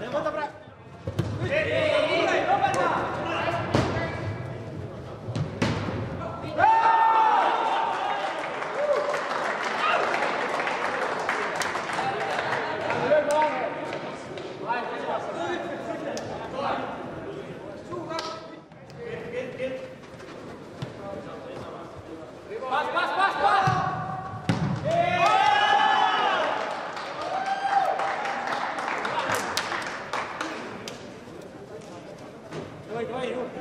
Levanta pra... Passe, passe!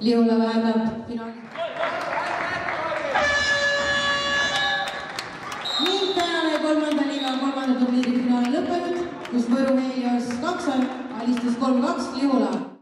Liula väänab finaali. ning tänane kolmanda liiga kolmanda turniiri finaal lõppenud, kus Võru Helios Kaksal alistas kolm-kaks Liula